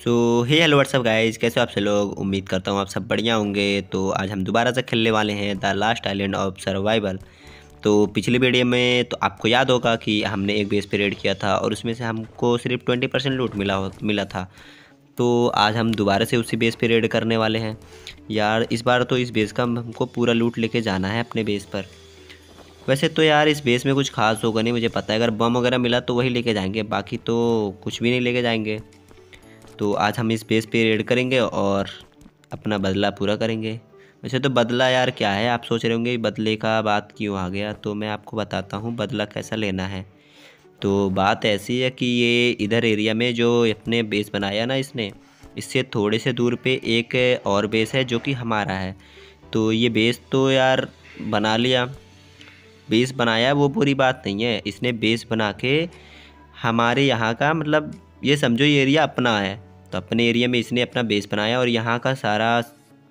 So hey hello what's up guys कैसे हो आप सब लोग? उम्मीद करता हूँ आप सब बढ़िया होंगे। तो आज हम दोबारा से खेलने वाले हैं the last island of survival तो पिछली वीडियो में तो आपको याद होगा कि हमने एक बेस पे रेड किया था और उसमें से हमको सिर्फ़ ट्वेंटी परसेंट लूट मिला हो, मिला था। तो आज हम दोबारा से उसी बेस पे रेड करने वाले हैं। यार, इस बार तो इस बेस का हमको पूरा लूट लेके जाना है अपने बेस पर। वैसे तो यार, इस बेस में कुछ खास होगा नहीं, मुझे पता है। अगर बम वगैरह मिला तो वही लेके जाएँगे, बाकी तो कुछ भी नहीं लेके जाएँगे। तो आज हम इस बेस पे रेड करेंगे और अपना बदला पूरा करेंगे। वैसे तो बदला यार क्या है? आप सोच रहे होंगे, बदले का बात क्यों आ गया? तो मैं आपको बताता हूँ बदला कैसा लेना है। तो बात ऐसी है कि ये इधर एरिया में जो अपने बेस बनाया ना इसने, इससे थोड़े से दूर पे एक और बेस है जो कि हमारा है। तो ये बेस तो यार बना लिया। बेस बनाया वो पूरी बात नहीं है। इसने बेस बना के हमारे यहाँ का मतलब ये समझो ये एरिया अपना है। तो अपने एरिया में इसने अपना बेस बनाया और यहाँ का सारा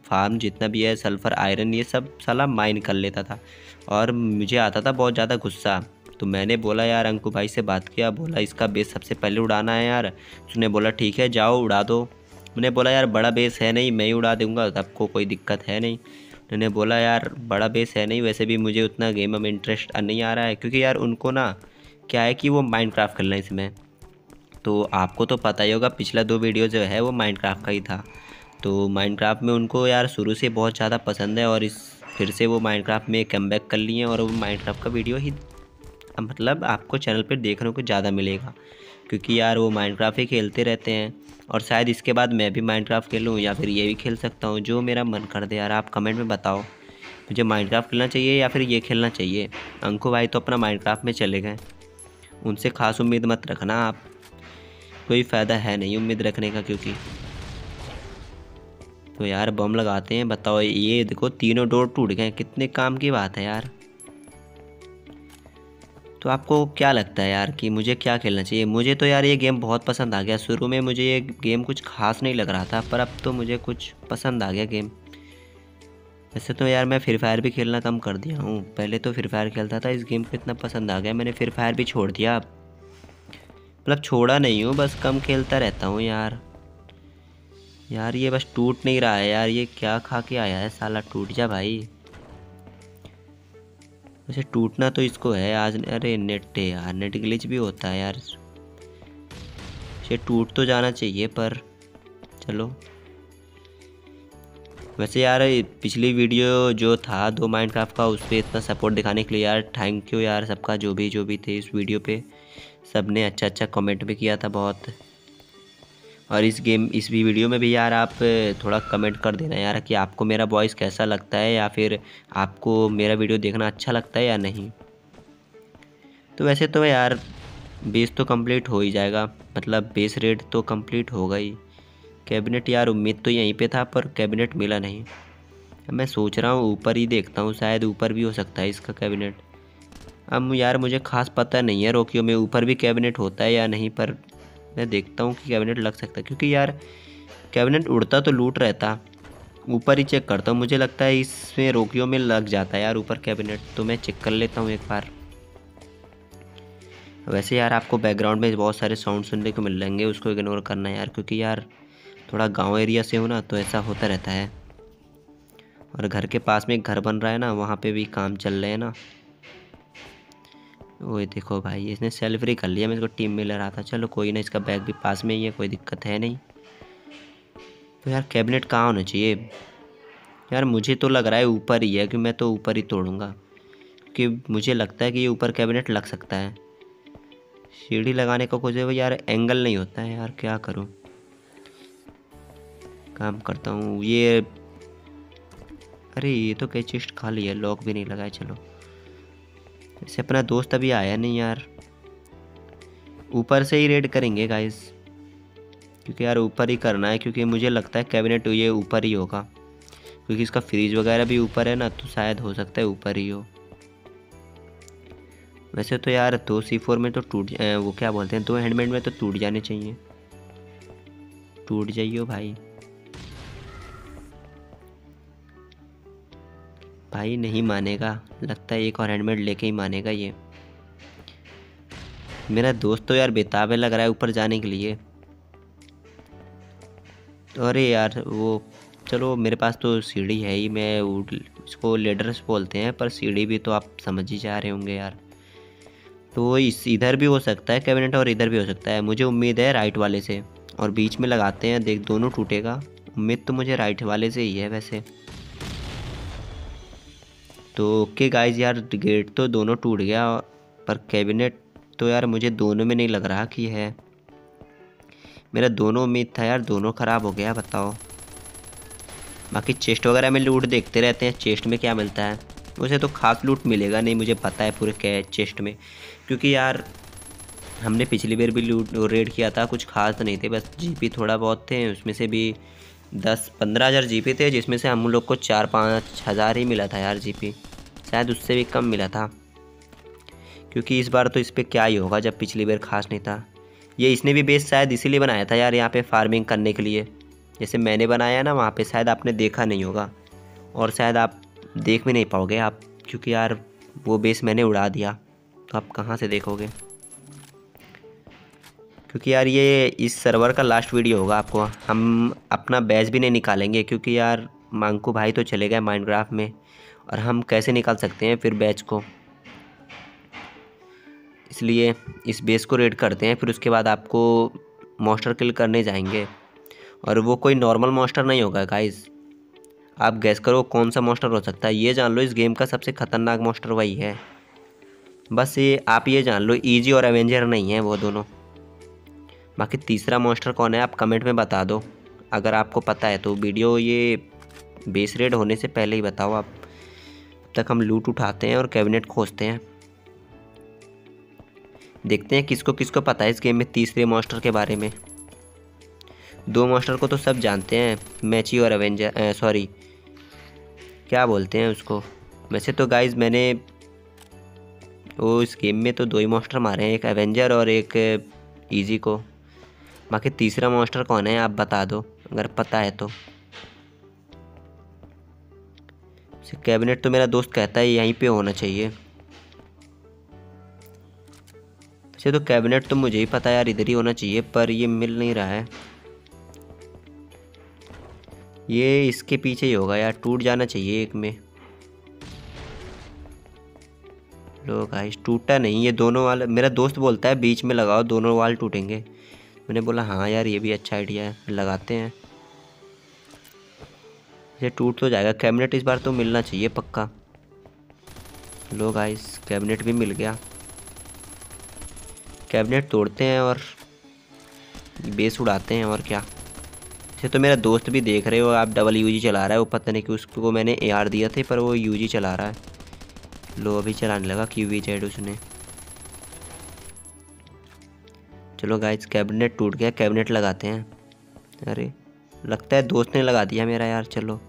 फार्म जितना भी है सल्फ़र आयरन ये सब साला माइन कर लेता था। और मुझे आता था बहुत ज़्यादा गुस्सा। तो मैंने बोला, यार, अंकु भाई से बात किया। बोला, इसका बेस सबसे पहले उड़ाना है यार। उसने बोला, ठीक है, जाओ, उड़ा दो। मैंने बोला, यार, बड़ा बेस है नहीं, मैं ही उड़ा दूँगा आपको कोई दिक्कत है नहीं। उन्होंने बोला, यार, बड़ा बेस है नहीं, वैसे भी मुझे उतना गेम में इंटरेस्ट नहीं आ रहा है। क्योंकि यार, उनको ना, क्या है कि वो माइंड क्राफ्ट करना है इसमें। तो आपको तो पता ही होगा, पिछला दो वीडियो जो है वो माइनक्राफ्ट का ही था। तो माइनक्राफ्ट में उनको यार शुरू से बहुत ज़्यादा पसंद है और इस, फिर से वो माइनक्राफ्ट में कम कर लिए हैं और वो माइनक्राफ्ट का वीडियो ही मतलब आपको चैनल पर देखने को ज़्यादा मिलेगा। क्योंकि यार वो माइनक्राफ्ट ही खेलते रहते हैं और शायद इसके बाद मैं भी माइनक्राफ्ट खेलूँ या फिर ये भी खेल सकता हूँ, जो मेरा मन कर दे यार, आप कमेंट में बताओ। मुझे माइनक्राफ्ट खेलना चाहिए या फिर ये खेलना चाहिए? अंकु भाई तो अपना माइनक्राफ्ट में चले गए। उनसे खास उम्मीद मत रखना आप। कोई फ़ायदा है नहीं उम्मीद रखने का क्योंकि। तो यार, बम लगाते हैं, बताओ, ये देखो, तीनों डोर टूट गए कितने काम की बात है यार। तो आपको क्या लगता है यार कि मुझे क्या खेलना चाहिए? मुझे तो यार ये गेम बहुत पसंद आ गया। शुरू में मुझे ये गेम कुछ खास नहीं लग रहा था, पर अब तो मुझे कुछ पसंद आ गया गेम। वैसे तो यार मैं फ्री फायर भी खेलना कम कर दिया हूँ। पहले तो फ्री फायर खेलता था, इस गेम को इतना पसंद आ गया। मैंने फ्री फायर भी छोड़ दिया। अब मतलब छोड़ा नहीं हूँ, बस कम खेलता रहता हूँ यार। यार, ये बस टूट नहीं रहा है यार, ये क्या खा के आया है साला? टूट जा भाई। वैसे टूटना तो इसको है आज, अरे नेट है यार, नेट ग्लिच भी होता है यार। ये टूट तो जाना चाहिए, पर चलो। वैसे यार, पिछली वीडियो जो था, दो माइंड क्राफ्ट का, उस पर इतना सपोर्ट दिखाने के लिए यार थैंक यू यार सबका, जो भी जो भी थे इस वीडियो पे। सबने अच्छा अच्छा कमेंट भी किया था बहुत। और इस गेम इस भी वीडियो में भी यार आप थोड़ा कमेंट कर देना यार कि आपको मेरा वॉइस कैसा लगता है या फिर आपको मेरा वीडियो देखना अच्छा लगता है या नहीं। तो वैसे तो यार बेस तो कंप्लीट हो ही जाएगा। मतलब बेस रेट तो कंप्लीट होगा ही। कैबिनेट यार उम्मीद तो यहीं पे था, पर कैबिनेट मिला नहीं। मैं सोच रहा हूँ, ऊपर ही देखता हूँ, शायद ऊपर भी हो सकता है इसका कैबिनेट अब यार मुझे खास पता नहीं है रोकियो में ऊपर भी कैबिनेट होता है या नहीं, पर मैं देखता हूँ कि कैबिनेट लग सकता है, क्योंकि यार कैबिनेट उड़ता तो लूट रहता। ऊपर ही चेक करता हूँ, मुझे लगता है इसमें रोकियो में लग जाता है यार ऊपर कैबिनेट तो मैं चेक कर लेता हूँ एक बार। वैसे यार आपको बैकग्राउंड में बहुत सारे साउंड सुनने को मिल जाएँगे, उसको इग्नोर करना है यार, क्योंकि यार थोड़ा गाँव एरिया से हो ना तो ऐसा होता रहता है। और घर के पास में एक घर बन रहा है ना, वहाँ पे भी काम चल रहे हैं ना। वो देखो भाई, इसने सेल्फरी कर लिया, मैं इसको टीम में ले रहा था। चलो कोई ना, इसका बैग भी पास में ही है, कोई दिक्कत है नहीं। तो यार कैबिनेट कहाँ होना चाहिए? यार, मुझे तो लग रहा है ऊपर ही है, कि मैं तो ऊपर ही तोड़ूँगा। कि मुझे लगता है कि ये ऊपर कैबिनेट लग सकता है। सीढ़ी लगाने का कुछ यार एंगल नहीं होता है यार, क्या करूँ? काम करता हूँ, ये अरे, ये तो कई चेस्ट खाली है लॉक भी नहीं लगाए चलो। वैसे अपना दोस्त अभी आया नहीं यार। ऊपर से ही रेड करेंगे गाइस क्योंकि यार ऊपर ही करना है, क्योंकि मुझे लगता है कैबिनेट ये ऊपर ही होगा। क्योंकि इसका फ्रिज वगैरह भी ऊपर है ना तो शायद हो सकता है ऊपर ही हो। वैसे तो यार दो सी फोर में तो टूट वो क्या बोलते हैं, दो हैंडमेड में तो टूट जाने चाहिए। टूट जाइयो भाई। भाई नहीं मानेगा। लगता है एक और हैंडमेड लेके ही मानेगा ये। मेरा दोस्त तो यार बेताब लग रहा है ऊपर जाने के लिए। अरे यार, वो, चलो मेरे पास तो सीढ़ी है ही, मैं इसको लेडर्स बोलते हैं, पर सीढ़ी भी तो आप समझ ही जा रहे होंगे यार। तो इस, इधर भी हो सकता है कैबिनेट और इधर भी हो सकता है। मुझे उम्मीद है राइट वाले से। और बीच में लगाते हैं, देख दोनों टूटेगा। उम्मीद तो मुझे राइट वाले से ही है वैसे। तो ओके गाइज़ यार गेट तो दोनों टूट गया, पर कैबिनेट तो यार मुझे दोनों में नहीं लग रहा कि है। मेरा दोनों उम्मीद था यार, दोनों ख़राब हो गया, बताओ। बाकी चेस्ट वगैरह में लूट देखते रहते हैं चेस्ट में क्या मिलता है? उसे तो खास लूट मिलेगा, नहीं मुझे पता है पूरे क्या चेस्ट में। क्योंकि यार, हमने पिछली बार भी लूट रेड किया था, कुछ खास नहीं थे, बस जीपी थोड़ा बहुत थे, उसमें से भी दस, पंद्रह हज़ार जी थे, जिसमें से हम लोग को चार, पाँच हज़ार ही मिला था यार जीपी शायद उससे भी कम मिला था। क्योंकि इस बार तो इस पर क्या ही होगा, जब पिछली बार खास नहीं था। ये इसने भी बेस शायद इसीलिए बनाया था यार यहाँ पे फ़ार्मिंग करने के लिए। जैसे मैंने बनाया ना, वहाँ पे शायद आपने देखा नहीं होगा। और शायद आप देख भी नहीं पाओगे आप, क्योंकि यार वो बेस मैंने उड़ा दिया। तो आप कहाँ से देखोगे? क्योंकि यार ये इस सर्वर का लास्ट वीडियो होगा आपको। हम अपना बैच भी नहीं निकालेंगे, क्योंकि यार मांगू भाई तो चले गए माइनक्राफ्ट में। और हम कैसे निकाल सकते हैं फिर बैच को? इसलिए इस बेस को रेड करते हैं, फिर उसके बाद आपको मॉस्टर किल करने जाएँगे। और वो कोई नॉर्मल मॉस्टर नहीं होगा गाइस आप गैस करो कौन सा मॉस्टर हो सकता है। ये जान लो, इस गेम का सबसे ख़तरनाक मॉस्टर वही है। बस ये, आप ये जान लो ईजी और एवेंजर नहीं है वो दोनों। बाकी तीसरा मॉस्टर कौन है, आप कमेंट में बता दो। अगर आपको पता है तो वीडियो ये बेस रेड होने से पहले ही बताओ आप। तक हम लूट उठाते हैं और कैबिनेट खोजते हैं। देखते हैं किसको किसको पता है इस गेम में तीसरे मास्टर के बारे में। दो मास्टर को तो सब जानते हैं मैची और एवेंजर सॉरी क्या बोलते हैं उसको? वैसे तो गाइज़ मैंने वो इस गेम में तो दो ही मास्टर मारे हैं, एक एवेंजर और एक ईजी को। बाकी तीसरा मास्टर कौन है आप बता दो, अगर पता है तो। कैबिनेट तो मेरा दोस्त कहता है, यहीं पे होना चाहिए। वैसे तो कैबिनेट तो मुझे ही पता यार, इधर ही होना चाहिए, पर ये मिल नहीं रहा है। ये इसके पीछे ही होगा यार, टूट जाना चाहिए एक में। लो गाइस टूटा नहीं, ये दोनों वाल, मेरा दोस्त बोलता है, बीच में लगाओ, दोनों वाल टूटेंगे। मैंने बोला हाँ यार, ये भी अच्छा आइडिया है, लगाते हैं। ये टूट तो जाएगा। कैबिनेट इस बार तो मिलना चाहिए, पक्का। लो गाइस कैबिनेट भी मिल गया। कैबिनेट तोड़ते हैं और बेस उड़ाते हैं और क्या। ये तो मेरा दोस्त भी देख रहे हो, आप डबल यूजी चला रहा है, वो पता नहीं कि उसको मैंने ए आर दिया थे, पर वो यूजी चला रहा है। लो, अभी चलाने लगा क्यू वी जेड उसने। चलो गाइस कैबिनेट टूट गया, कैबिनेट लगाते हैं। अरे, लगता है दोस्त ने लगा दिया मेरा यार, चलो।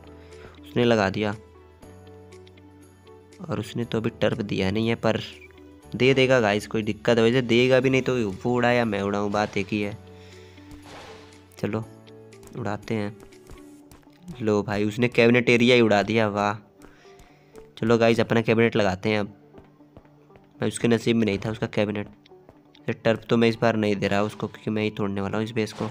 उसने लगा दिया। और उसने तो अभी टर्फ दिया नहीं है, पर दे देगा गाइस कोई दिक्कत है। वैसे देगा भी नहीं तो वो उड़ाया मैं उड़ाऊँ, बात एक ही है। चलो, उड़ाते हैं। लो भाई, उसने कैबिनेट एरिया ही उड़ा दिया, वाह। चलो गाइस अपना कैबिनेट लगाते हैं अब। मैं उसके नसीब में नहीं था, उसका कैबिनेट टर्फ तो मैं इस बार नहीं दे रहा, उसको क्योंकि मैं ही तोड़ने वाला हूँ इस बेस को।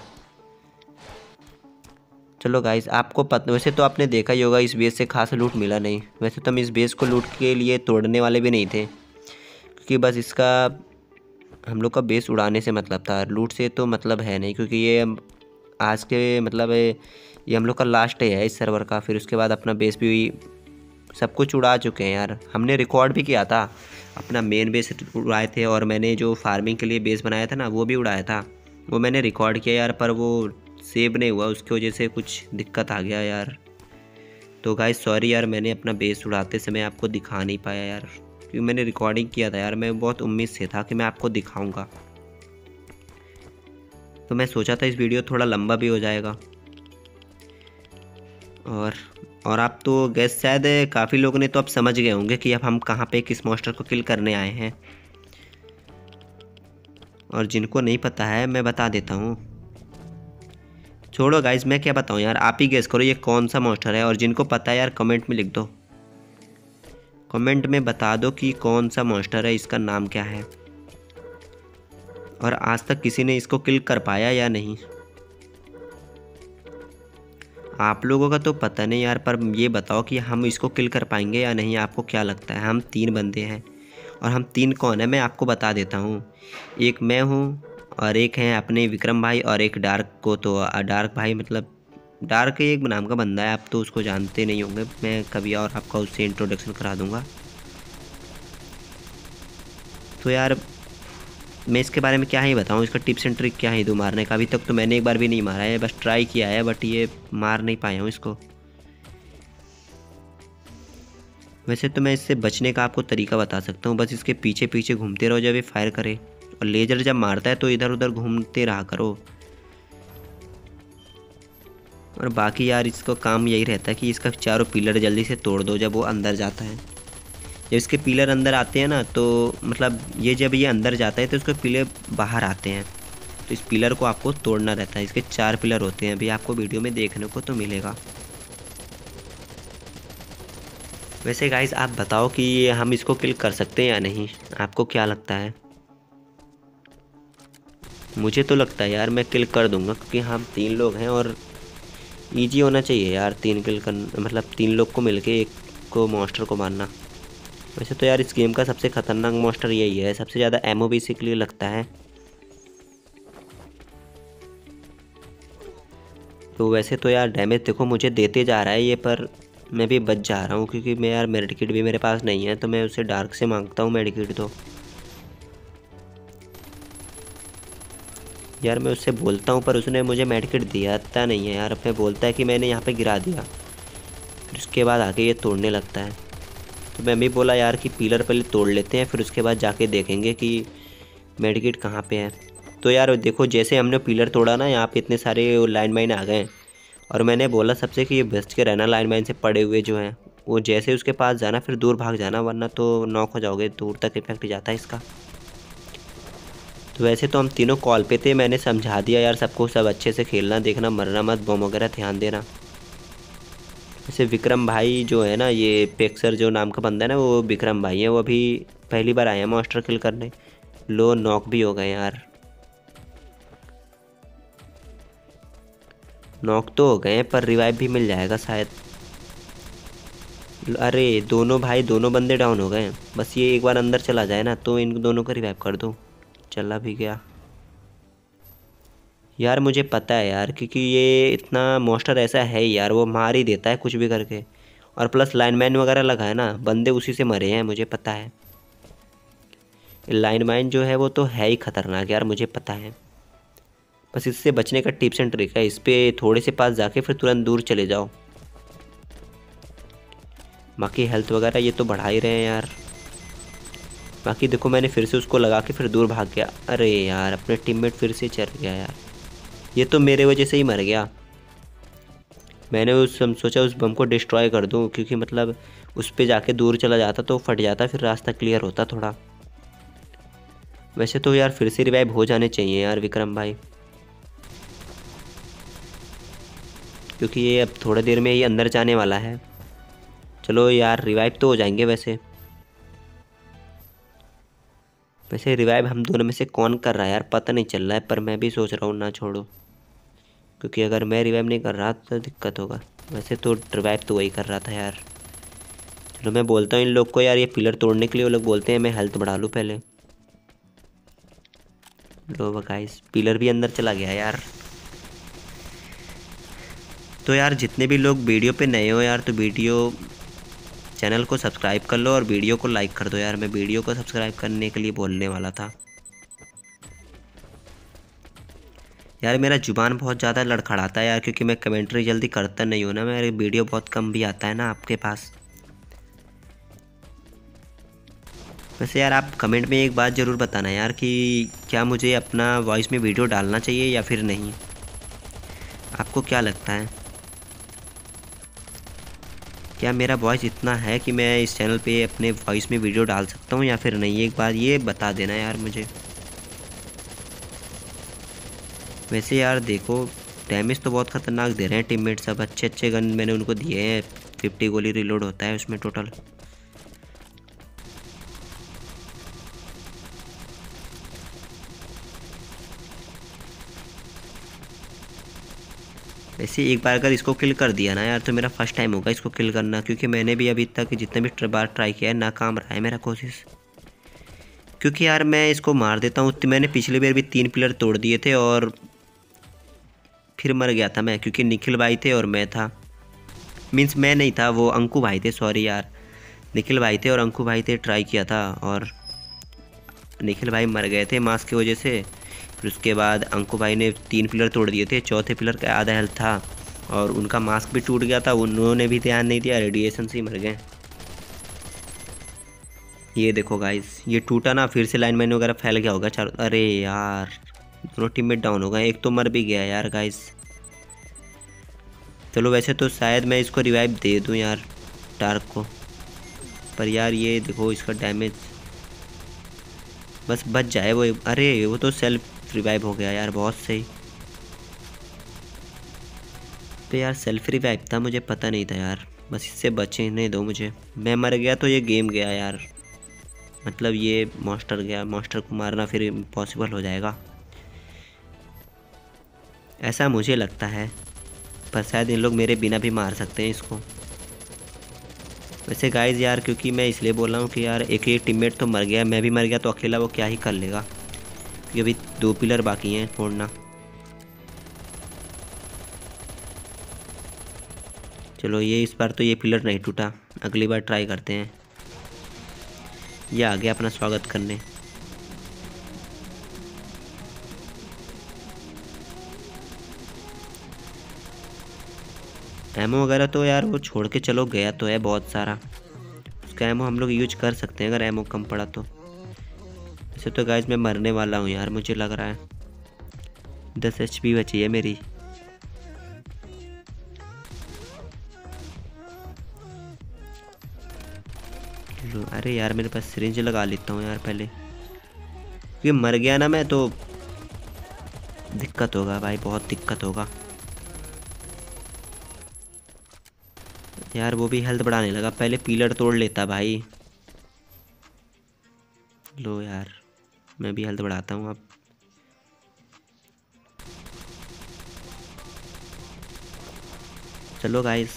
चलो गाइस आपको पता, वैसे तो आपने देखा ही होगा, इस बेस से खास लूट मिला नहीं। वैसे तो हम इस बेस को लूट के लिए तोड़ने वाले भी नहीं थे। क्योंकि बस इसका, हम लोग का बेस उड़ाने से मतलब था। लूट से तो मतलब है नहीं, क्योंकि ये आज के मतलब ये हम लोग का लास्ट है इस सर्वर का। फिर उसके बाद अपना बेस भी सब कुछ उड़ा चुके हैं यार। हमने रिकॉर्ड भी किया था। अपना मेन बेस उड़ाए थे और मैंने जो फ़ार्मिंग के लिए बेस बनाया था ना, वो भी उड़ाया था। वो मैंने रिकॉर्ड किया यार, पर वो सेव नहीं हुआ, उसकी वजह से कुछ दिक्कत आ गया यार। तो गाय सॉरी यार, मैंने अपना बेस उड़ाते समय आपको दिखा नहीं पाया यार। क्योंकि मैंने रिकॉर्डिंग किया था यार, मैं बहुत उम्मीद से था कि मैं आपको दिखाऊँगा। तो मैं सोचा था इस वीडियो थोड़ा लंबा भी हो जाएगा। और और आप तो गैस शायद काफ़ी लोगों ने तो अब समझ गए होंगे कि अब हम कहाँ पे किस मॉस्टर को किल करने आए हैं। और जिनको नहीं पता है, मैं बता देता हूँ। छोड़ो गाइज़ मैं क्या बताऊँ यार, आप ही गैस करो ये कौन सा मॉस्टर है और जिनको पता है यार कमेंट में लिख दो। कमेंट में बता दो कि कौन सा मॉन्स्टर है, इसका नाम क्या है। और आज तक किसी ने इसको किल कर पाया या नहीं। आप लोगों का तो पता नहीं यार, पर ये बताओ कि हम इसको किल कर पाएँगे या नहीं, आपको क्या लगता है? हम तीन बंदे हैं। और हम तीन कौन है, मैं आपको बता देता हूँ। एक मैं हूँ और एक हैं अपने विक्रम भाई और एक डार्क को तो डार्क भाई मतलब डार्क एक नाम का बंदा है, आप तो उसको जानते नहीं होंगे, मैं कभी और आपका उससे इंट्रोडक्शन करा दूँगा। तो यार, मैं इसके बारे में क्या ही बताऊँ, इसका टिप्स एंड ट्रिक क्या ही दूँ मारने का, अभी तक तो मैंने एक बार भी नहीं मारा है, बस ट्राई किया है बट ये मार नहीं पाया हूँ इसको। वैसे तो मैं इससे बचने का आपको तरीका बता सकता हूँ, बस इसके पीछे पीछे घूमते रहो जब ये फायर करे। और लेजर जब मारता है तो इधर उधर घूमते रहा करो। और बाकी यार इसको काम यही रहता है कि इसका चारों पिलर जल्दी से तोड़ दो जब वो अंदर जाता है। जब इसके पिलर अंदर आते हैं ना तो मतलब ये जब ये अंदर जाता है तो उसके पिलर बाहर आते हैं। तो इस पिलर को आपको तोड़ना रहता है। इसके चार पिलर होते हैं। अभी आपको वीडियो में देखने को तो मिलेगा। वैसे गाइज़ आप बताओ कि हम इसको किल कर सकते हैं या नहीं? आपको क्या लगता है? मुझे तो लगता है यार मैं किल कर दूँगा क्योंकि हम तीन लोग हैं और इजी होना चाहिए यार तीन किल कर मतलब तीन लोग को मिलके एक को मॉन्स्टर को मारना। वैसे तो यार इस गेम का सबसे ख़तरनाक मॉन्स्टर यही है, सबसे ज़्यादा एमओ बेसिकली लगता है। तो वैसे तो यार डैमेज देखो मुझे देते जा रहा है ये, पर मैं भी बच जा रहा हूँ क्योंकि मैं यार मेडिकेट भी मेरे पास नहीं है तो मैं उसे डार्क से माँगता हूँ मेडिकेट तो। यार मैं उससे बोलता हूँ, पर उसने मुझे मेडिकेट दिया था नहीं है यार। मैं बोलता है कि मैंने यहाँ पे गिरा दिया। फिर उसके बाद आके ये तोड़ने लगता है। तो मैं भी बोला यार कि पिलर पहले तोड़ लेते हैं, फिर उसके बाद जाके देखेंगे कि मेडिकेट कहाँ पे है। तो यार देखो, जैसे हमने पिलर तोड़ा ना, यहाँ पे इतने सारे लाइन माइन आ गए। और मैंने बोला सबसे कि ये बच के रहना लाइन माइन से पड़े हुए जो हैं, वो जैसे उसके पास जाना, फिर दूर भाग जाना, वरना तो नॉक हो जाओगे, दूर तक इफ़ेक्ट जाता है इसका। तो वैसे तो हम तीनों कॉल पे थे, मैंने समझा दिया यार सबको सब अच्छे से खेलना, देखना, मरना मत, बम वगैरह ध्यान देना। वैसे विक्रम भाई जो है ना, ये पेक्सर जो नाम का बंदा है ना, वो विक्रम भाई है, वो अभी पहली बार आए हैं मास्टर किल करने। लो नॉक भी हो गए यार। नॉक तो हो गए पर रिवाइव भी मिल जाएगा शायद। अरे, दोनों भाई, दोनों बंदे डाउन हो गए बस ये एक बार अंदर चला जाए ना तो इन दोनों का रिवाइव कर दो। चला भी गया। यार मुझे पता है यार, क्योंकि ये इतना मोस्टर ऐसा है यार, वो मार ही देता है कुछ भी करके। और प्लस लाइनमैन वगैरह लगा है ना, बंदे उसी से मरे हैं, मुझे पता है। लाइनमैन जो है वो तो है ही ख़तरनाक यार, मुझे पता है। बस इससे बचने का टिप्स एंड ट्रिक है, इस पर थोड़े से पास जाके फिर तुरंत दूर चले जाओ। बाकी हेल्थ वगैरह ये तो बढ़ा ही रहे हैं यार। बाकी देखो मैंने फिर से उसको लगा के फिर दूर भाग गया। अरे यार, अपने टीममेट फिर से चल गया यार। ये तो मेरे वजह से ही मर गया। मैंने उस सोचा उस बम को डिस्ट्रॉय कर दूँ, क्योंकि मतलब उस पर जाके दूर चला जाता तो फट जाता, फिर रास्ता क्लियर होता थोड़ा। वैसे तो यार फिर से रिवाइव हो जाने चाहिए यार विक्रम भाई। क्योंकि ये अब थोड़ी देर में ये अंदर जाने वाला है। चलो यार रिवाइव तो हो जाएँगे वैसे। वैसे रिवाइव हम दोनों में से कौन कर रहा है यार? पता नहीं चल रहा है, पर मैं भी सोच रहा हूँ ना छोड़ो। क्योंकि अगर मैं रिवाइव नहीं कर रहा तो दिक्कत होगा। वैसे तो रिवाइव तो वही कर रहा था यार। चलो मैं बोलता हूँ इन लोग को यार, ये पिलर तोड़ने के लिए वो लोग बोलते हैं, मैं हेल्थ बढ़ा लूँ पहले। लो गाइस पिलर भी अंदर चला गया यार। तो यार जितने भी लोग वीडियो पे नए हो यार तो वीडियो चैनल को सब्सक्राइब कर लो और वीडियो को लाइक कर दो यार। मैं वीडियो को सब्सक्राइब करने के लिए बोलने वाला था। यार, मेरा ज़ुबान बहुत ज़्यादा लड़खड़ाता है यार, क्योंकि मैं कमेंट्री जल्दी करता नहीं हूँ ना। मेरे वीडियो बहुत कम भी आता है ना आपके पास। वैसे यार, आप कमेंट में एक बात ज़रूर बताना यार कि क्या मुझे अपना वॉइस में वीडियो डालना चाहिए या फिर नहीं? आपको क्या लगता है? क्या मेरा वॉइस इतना है कि मैं इस चैनल पे अपने वॉइस में वीडियो डाल सकता हूँ या फिर नहीं? एक बार ये बता देना यार मुझे। वैसे यार देखो डैमेज तो बहुत ख़तरनाक दे रहे हैं टीममेट सब। अच्छे अच्छे गन मैंने उनको दिए हैं। फिफ्टी गोली रिलोड होता है उसमें टोटल वैसे एक बार अगर इसको किल कर दिया ना यार तो मेरा फ़र्स्ट टाइम होगा इसको किल करना, क्योंकि मैंने भी अभी तक जितने भी बार ट्राई किया है नाकाम रहा है मेरा कोशिश। क्योंकि यार मैं इसको मार देता हूँ मैंने पिछले बार भी तीन पिलर तोड़ दिए थे और फिर मर गया था मैं, क्योंकि निखिल भाई थे और मैं था। मीन्स मैं नहीं था, वो अंकु भाई थे सॉरी यार। निखिल भाई थे और अंकु भाई थे ट्राई किया था और निखिल भाई मर गए थे मास्क की वजह से। फिर उसके बाद अंकु भाई ने तीन पिलर तोड़ दिए थे, चौथे पिलर का आधा हेल्थ था और उनका मास्क भी टूट गया था, उन्होंने भी ध्यान नहीं दिया रेडिएशन से ही मर गए। ये देखो गाइस ये टूटा ना, फिर से लाइन मैन वगैरह फैल गया होगा चारों, अरे यार, दोनों टीममेट डाउन हो गए, एक तो मर भी गया यार गाइस चलो वैसे तो शायद मैं इसको रिवाइव दे दूँ यार टार्क को। पर यार ये देखो, इसका डैमेज बस बच जाए वो, अरे वो तो सेल्फ रिवाइव हो गया यार, बहुत सही। तो यार सेल्फ रिवाइव था, मुझे पता नहीं था यार। बस इससे बचे, नहीं दो मुझे। मैं मर गया तो ये गेम गया यार। मतलब ये मॉन्स्टर गया मॉन्स्टर को मारना फिर इम्पॉसिबल हो जाएगा। ऐसा मुझे लगता है, पर शायद इन लोग मेरे बिना भी मार सकते हैं इसको। वैसे गाइज़ यार, क्योंकि मैं इसलिए बोल रहा हूँ कि यार, एक एक टीममेट तो मर गया, मैं भी मर गया तो अकेला वो क्या ही कर लेगा। क्योंकि अभी दो पिलर बाकी हैं फोड़ना। चलो ये इस बार तो ये पिलर नहीं टूटा। अगली बार ट्राई करते हैं। ये आ गया अपना स्वागत करने। एमओ वगैरह तो यार वो छोड़ के चलो, गया तो है बहुत सारा। उसका एमओ हम लोग यूज़ कर सकते हैं अगर एमओ कम पड़ा तो। वैसे तो गाइज़ मैं मरने वाला हूँ यार, मुझे लग रहा है। दस एच पी बची है मेरी। अरे यार, मेरे पास सिरिंज लगा लेता हूँ यार पहले। क्योंकि मर गया ना मैं तो दिक्कत होगा भाई, बहुत दिक्कत होगा। यार, वो भी हेल्थ बढ़ाने लगा। पहले पीलर तोड़ लेता भाई। लो यार। मैं भी हेल्थ बढ़ाता हूँ आप चलो गाइस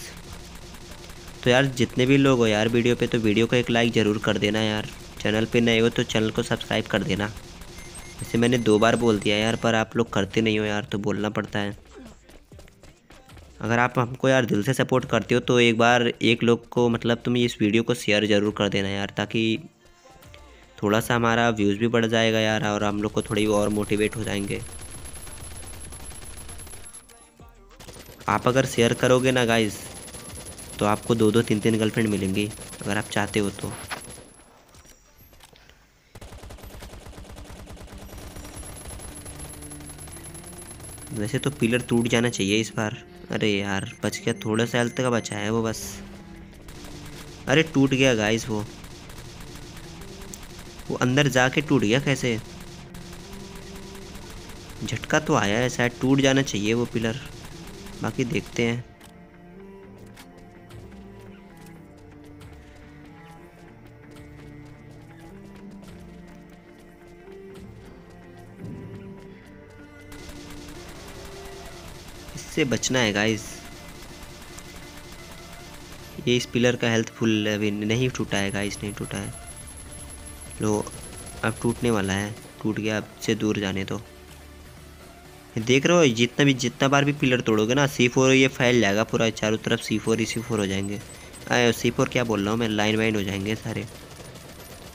तो यार जितने भी लोग हो यार वीडियो पे तो वीडियो को एक लाइक ज़रूर कर देना यार। चैनल पे नए हो तो चैनल को सब्सक्राइब कर देना। जैसे मैंने दो बार बोल दिया यार, पर आप लोग करते नहीं हो यार तो बोलना पड़ता है। अगर आप हमको यार दिल से सपोर्ट करते हो तो एक बार एक लोग को मतलब तुम इस वीडियो को शेयर ज़रूर कर देना यार, ताकि थोड़ा सा हमारा व्यूज़ भी बढ़ जाएगा यार, और हम लोग को थोड़ी और मोटिवेट हो जाएँगे। आप अगर शेयर करोगे ना गाइस तो आपको दो दो तीन तीन गर्लफ्रेंड मिलेंगी, अगर आप चाहते हो तो। वैसे तो पिलर टूट जाना चाहिए इस बार। अरे यार, बच गया, थोड़ा सा हेल्थ का बचा है वो बस। अरे टूट गया गाइस वो। वो अंदर जाके टूट गया कैसे? झटका तो आया है, शायद टूट जाना चाहिए वो पिलर। बाकी देखते हैं। इससे बचना है गाइस ये इस पिलर का हेल्थ फुल अभी नहीं टूटा है गाइस नहीं टूटा है। लो अब टूटने वाला है, टूट गया, अब से दूर जाने दो। देख रहे हो, जितना भी जितना बार भी पिलर तोड़ोगे ना सी फोर ये फैल जाएगा पूरा, चारों तरफ़ सी फोर ही सी फोर हो जाएँगे। सी फोर क्या बोल रहा हूँ मैं? लाइन वाइन हो जाएँगे सारे।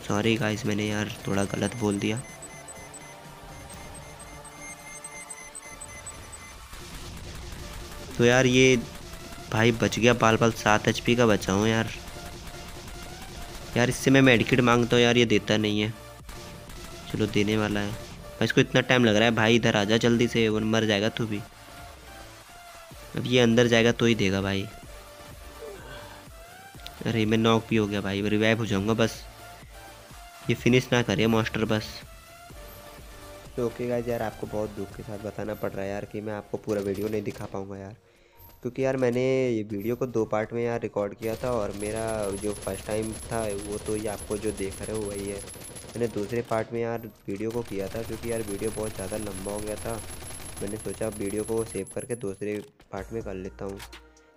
सॉरी गाइस मैंने यार थोड़ा गलत बोल दिया। तो यार ये भाई बच गया बाल बाल सात एच का बचा हूँ यार। यार, इससे मैं मेडिकेट माँगता हूँ यार, ये देता नहीं है। चलो, देने वाला है। भाई, इसको इतना टाइम लग रहा है। भाई, इधर आ जा जल्दी से, वो मर जाएगा तू भी। अब ये अंदर जाएगा तो ही देगा भाई। अरे, मैं नॉक भी हो गया भाई रिवाइव हो जाऊँगा, बस। ये फिनिश ना करे मास्टर बस। तो ओके गाइज़ यार, आपको बहुत दुख के साथ बताना पड़ रहा है यार कि मैं आपको पूरा वीडियो नहीं दिखा पाऊँगा यार। क्योंकि यार मैंने ये वीडियो को दो पार्ट में यार रिकॉर्ड किया था और मेरा जो फ़र्स्ट टाइम था, वो तो ये आपको जो देख रहे हो वही है। मैंने दूसरे पार्ट में यार वीडियो को किया था, क्योंकि यार वीडियो बहुत ज़्यादा लंबा हो गया था। मैंने सोचा वीडियो को सेव करके दूसरे पार्ट में कर लेता हूँ।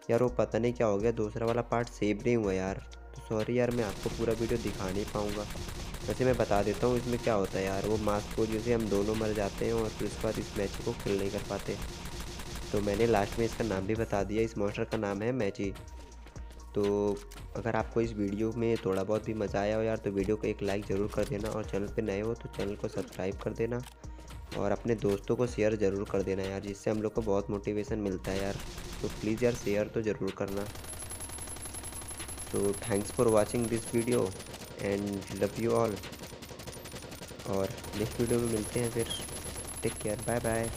यार वो पता नहीं क्या हो गया, दूसरा वाला पार्ट सेव नहीं हुआ यार। तो सॉरी यार, मैं आपको पूरा वीडियो दिखा नहीं पाऊँगा। वैसे मैं बता देता हूँ इसमें क्या होता है यार, वो मास्क को जैसे हम दोनों मर जाते हैं और फिर उसके बाद इस मैच को खेल नहीं कर पाते। तो मैंने लास्ट में इसका नाम भी बता दिया, इस मॉन्स्टर का नाम है मैची तो अगर आपको इस वीडियो में थोड़ा बहुत भी मज़ा आया हो यार तो वीडियो को एक लाइक ज़रूर कर देना और चैनल पे नए हो तो चैनल को सब्सक्राइब कर देना और अपने दोस्तों को शेयर ज़रूर कर देना यार, जिससे हम लोग को बहुत मोटिवेशन मिलता है यार। तो प्लीज़ यार शेयर तो ज़रूर करना। तो thanks for watching this video and love you all और नेक्स्ट वीडियो में मिलते हैं फिर। Take care bye bye